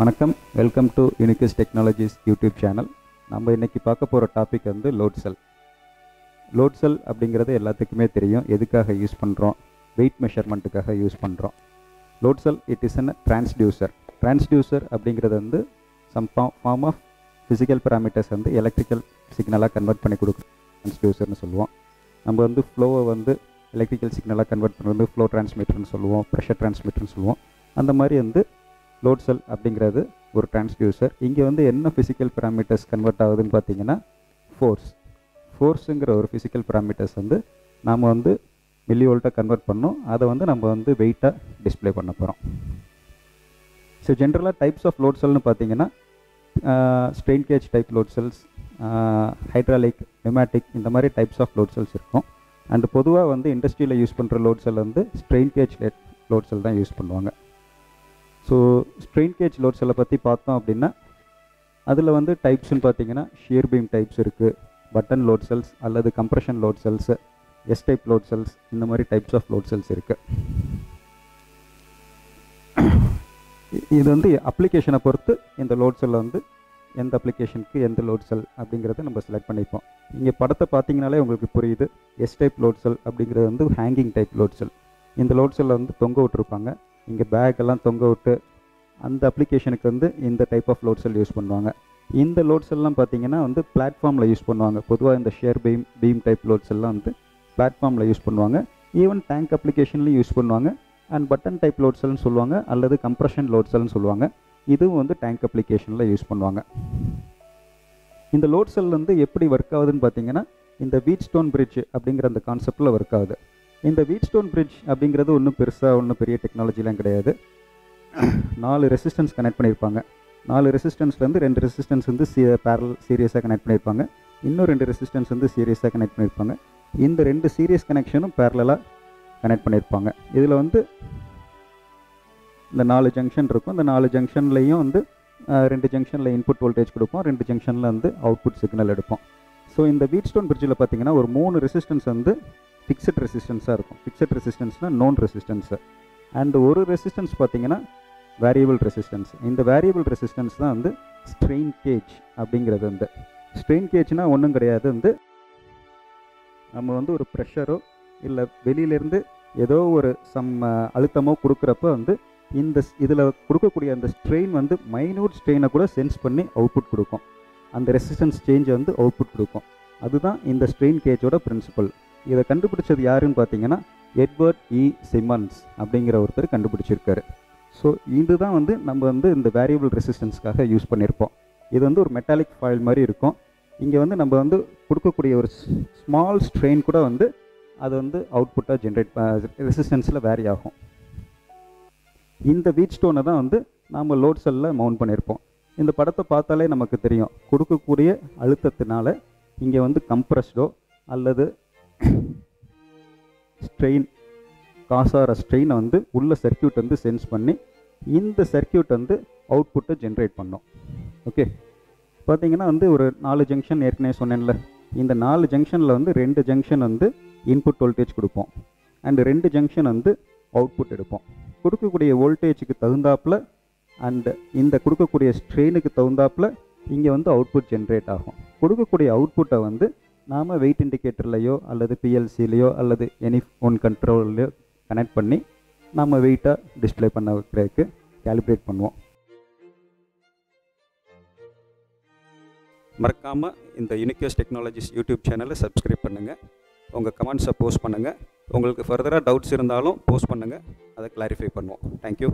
வணக்கம். Welcome to Unicus technologies YouTube channel நம்ம இன்றைக்கி பார்க்க போகிற டாபிக் வந்து லோட் செல் லோட் செல் அப்படிங்கிறது எல்லாத்துக்குமே தெரியும். எதுக்காக யூஸ் பண்ணுறோம் வெயிட் மெஷர்மெண்ட்டுக்காக யூஸ் பண்ணுறோம் load cell it is an transducer transducer அப்படிங்கிறது வந்து some form of physical parameters வந்து எலக்ட்ரிக்கல் சிக்னலாக கன்வெர்ட் பண்ணி கொடுக்கும். டிரான்ஸ்டியூசர்னு சொல்லுவோம். நம்ம வந்து ஃப்ளோவை வந்து எலக்ட்ரிக்கல் சிக்னலாக கன்வெர்ட் பண்ணுறது ஃப்ளோ டிரான்ஸ்மிட்டர்னு சொல்லுவோம். ப்ரெஷர் டிரான்ஸ்மிட்டர்னு சொல்லுவோம். அந்த மாதிரி வந்து லோட் செல் அப்படிங்கிறது ஒரு டிரான்ஸ்டியூசர் இங்கே வந்து என்ன ஃபிசிக்கல் பேராமீட்டர்ஸ் கன்வெர்ட் ஆகுதுன்னு பார்த்தீங்கன்னா ஃபோர்ஸ் ஃபோர்ஸுங்கிற ஒரு ஃபிசிக்கல் பேராமீட்டர்ஸ் வந்து நாம் வந்து மில்லி வோல்ட்டாக கன்வெர்ட் பண்ணோம். அதை வந்து நம்ம வந்து வெயிட்டாக டிஸ்ப்ளே பண்ண போகிறோம் ஸோ ஜென்ரலாக டைப்ஸ் ஆஃப் லோட் செல்னு பார்த்தீங்கன்னா strain gauge type load cells hydraulic pneumatic இந்த மாதிரி டைப்ஸ் ஆஃப் லோட் செல்ஸ் இருக்கும். அண்ட் பொதுவாக வந்து இண்டஸ்ட்ரியில் யூஸ் பண்ணுற லோட் செல் வந்து ஸ்ட்ரெயின் கேஜ் லோட் செல் தான் யூஸ் பண்ணுவாங்க. ஸோ ஸ்ட்ரெயின் கேஜ் லோட் செல்லை பற்றி பார்த்தோம் அப்படின்னா அதில் வந்து டைப்ஸ்னு பார்த்தீங்கன்னா ஷியர் பீம் டைப்ஸ் இருக்குது பட்டன் லோட் செல்ஸ் அல்லது compression load cells S type load cells இந்த மாதிரி டைப்ஸ் ஆஃப் லோட் செல்ஸ் இருக்குது இது வந்து அப்ளிகேஷனை பொறுத்து இந்த லோட் செல்லை வந்து எந்த அப்ளிகேஷனுக்கு எந்த லோட் செல் அப்படிங்கிறத நம்ம செலக்ட் பண்ணிப்போம். இங்கே படத்தை பார்த்தீங்கனாலே உங்களுக்கு புரியுது எஸ் டைப் லோட் செல் அப்படிங்கிறது வந்து ஹேங்கிங் டைப் லோட் செல் இந்த லோட் செல்லை வந்து தொங்க விட்டுருப்பாங்க. இங்கே பேக்கெல்லாம் தொங்க விட்டு அந்த அப்ளிகேஷனுக்கு வந்து இந்த type of load cell use பண்ணுவாங்க. இந்த லோட் செல்லாம் பார்த்தீங்கன்னா வந்து பிளாட்ஃபார்மில் யூஸ் பண்ணுவாங்க. பொதுவாக இந்த shear beam beam type load செல்லாம் வந்து பிளாட்ஃபார்மில் யூஸ் பண்ணுவாங்க. ஈவன் டேங்க் அப்ளிகேஷன்லையும் யூஸ் பண்ணுவாங்க. அண்ட் பட்டன் டைப் லோட் செல்னு சொல்லுவாங்க. அல்லது கம்ப்ரெஷன் லோட் செல்னு சொல்லுவாங்க. இதுவும் வந்து டேங்க் அப்ளிகேஷனில் யூஸ் பண்ணுவாங்க. இந்த லோட் செல் வந்து எப்படி ஒர்க் ஆகுதுன்னு பார்த்தீங்கன்னா இந்த வீட் ஸ்டோன் பிரிட்ஜ் அப்படிங்கிற அந்த கான்செப்டில் ஒர்க் ஆகுது. இந்த வீட் ஸ்டோன் பிரிட்ஜ் அப்படிங்கிறது ஒன்றும் பெருசாக ஒன்றும் பெரிய டெக்னாலஜிலாம் கிடையாது. நாலு ரெசிஸ்டன்ஸ் கனெக்ட் பண்ணியிருப்பாங்க. நாலு ரெசிஸ்டன்ஸ்லேருந்து ரெண்டு ரெசிஸ்டன்ஸ் வந்து சி பேரல் சீரியஸாக கனெக்ட் பண்ணியிருப்பாங்க. இன்னும் ரெண்டு ரெசிஸ்டன்ஸ் வந்து சீரியஸாக கனெக்ட் பண்ணியிருப்பாங்க. இந்த ரெண்டு சீரியஸ் கனெக்ஷனும் பேரலாக கனெக்ட் பண்ணியிருப்பாங்க. இதில் வந்து இந்த நாலு ஜங்ஷன் இருக்கும். இந்த நாலு ஜங்ஷன்லேயும் வந்து ரெண்டு ஜங்ஷனில் இன்புட் வோல்டேஜ் கொடுப்போம். ரெண்டு ஜங்ஷனில் வந்து அவுட்புட் சிக்னல் எடுப்போம். ஸோ இந்த வீட் ஸ்டோன் பிரிட்ஜில் பார்த்தீங்கன்னா ஒரு மூணு ரெசிஸ்டன்ஸ் வந்து ஃபிக்ஸட் ரெசிஸ்டன்ஸாக இருக்கும். ஃபிக்ஸட் ரெசிஸ்டன்ஸ்னால் நோன் ரெசிஸ்டன்ஸு அண்ட் ஒரு ரெசிஸ்டன்ஸ் பார்த்தீங்கன்னா வேரியபிள் ரெசிஸ்டன்ஸ் இந்த வேரியபிள் ரெசிஸ்டன்ஸ் தான் வந்து ஸ்ட்ரெயின் கேஜ் அப்படிங்கிறது வந்து. ஸ்ட்ரெயின் கேஜ்னால் ஒன்றும் கிடையாது வந்து நம்ம வந்து ஒரு ப்ரெஷரோ இல்லை வெளியிலேருந்து ஏதோ ஒரு சம் அழுத்தமோ கொடுக்குறப்ப வந்து இந்த இதில் கொடுக்கக்கூடிய அந்த ஸ்ட்ரெயின் வந்து மைனூட் ஸ்ட்ரெயினை கூட சென்ஸ் பண்ணி அவுட்புட் கொடுக்கும். அந்த ரெசிஸ்டன்ஸ் சேஞ்சை வந்து அவுட்புட் கொடுக்கும். அதுதான் இந்த ஸ்ட்ரெயின் கேஜோட பிரின்சிபல் இதை கண்டுபிடிச்சது யாருன்னு பார்த்தீங்கன்னா எட்வர்ட் இ சிமன்ஸ் அப்படிங்கிற ஒருத்தர் கண்டுபிடிச்சிருக்காரு. ஸோ இதுதான் வந்து நம்ம வந்து இந்த வேரியபிள் ரெசிஸ்டன்ஸ்க்காக யூஸ் பண்ணியிருப்போம் இது வந்து ஒரு மெட்டாலிக் ஃபாயில் மாதிரி இருக்கும். இங்கே வந்து நம்ம வந்து கொடுக்கக்கூடிய ஒரு ஸ்மால் ஸ்ட்ரெயின் கூட வந்து அது வந்து அவுட்புட்டாக ஜென்ரேட் ரெசிஸ்டன்ஸில் வேரி ஆகும். இந்த வீட் ஸ்டோனை தான் வந்து நாம் லோட் செல்லில் மவுண்ட் பண்ணியிருப்போம் இந்த படத்தை பார்த்தாலே நமக்கு தெரியும். கொடுக்கக்கூடிய அழுத்தத்தினால இங்கே வந்து கம்ப்ரஸ்டோ அல்லது ஸ்ட்ரெயின் காசார ஸ்ட்ரெயினை வந்து உள்ள சர்க்கியூட் வந்து சென்ஸ் பண்ணி இந்த சர்க்கியூட் வந்து அவுட்புட்டை ஜென்ரேட் பண்ணும். ஓகே பார்த்தீங்கன்னா வந்து ஒரு நாலு ஜங்ஷன் ஏற்கனவே சொன்னேன்ல. இந்த நாலு ஜங்ஷனில் வந்து ரெண்டு ஜங்ஷன் வந்து இன்புட் வோல்டேஜ் கொடுப்போம். அண்ட் ரெண்டு ஜங்ஷன் வந்து அவுட்புட் எடுப்போம். கொடுக்கக்கூடிய வோல்டேஜுக்கு தகுந்தாப்பில் அண்ட் இந்த கொடுக்கக்கூடிய ஸ்ட்ரெயினுக்கு தகுந்தாப்பில் இங்கே வந்து அவுட்புட் ஜென்ரேட் ஆகும். கொடுக்கக்கூடிய அவுட்புட்டை வந்து நாம் வெயிட் இண்டிகேட்டர்லையோ அல்லது பிஎல்சிலையோ அல்லது எனி ஒன் கண்ட்ரோல்லையோ கனெக்ட் பண்ணி நம்ம வெயிட்டாக டிஸ்பிளே பண்ண வைக்கிறதுக்கு கேலிப்ரேட் பண்ணுவோம். மறக்காமல் இந்த யூனிக்யூஸ் டெக்னாலஜிஸ் யூடியூப் சேனலை சப்ஸ்கிரைப் பண்ணுங்கள் உங்கள் கமெண்ட்ஸை போஸ்ட் பண்ணுங்கள் உங்களுக்கு ஃபர்தராக டவுட்ஸ் இருந்தாலும் போஸ்ட் பண்ணுங்கள் அதை கிளாரிஃபை பண்ணுவோம். தேங்க்யூ